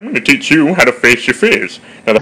I'm gonna teach you how to face your fears. Now,